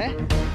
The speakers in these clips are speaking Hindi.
हैं।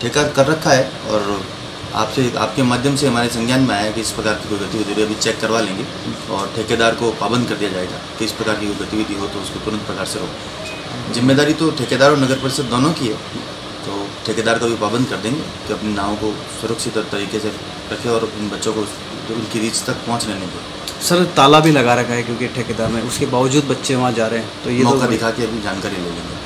ठेका कर रखा है और आपसे आपके माध्यम से हमारे संज्ञान में आया है कि इस प्रकार की कोई गतिविधि हो अभी चेक करवा लेंगे और ठेकेदार को पाबंद कर दिया जाएगा कि इस प्रकार की कोई गतिविधि हो तो उसको तुरंत प्रकार से रोको ज़िम्मेदारी तो ठेकेदार और नगर परिषद दोनों की है तो ठेकेदार को भी पाबंद कर देंगे कि अपनी नावों को सुरक्षित तरीके से रखे और उन बच्चों को उनकी रीच तक पहुँचने नहीं दें सर ताला भी लगा रखा है क्योंकि ठेकेदार में उसके बावजूद बच्चे वहाँ जा रहे हैं तो ये मौका तो दिखा के अभी जानकारी ले लेंगे।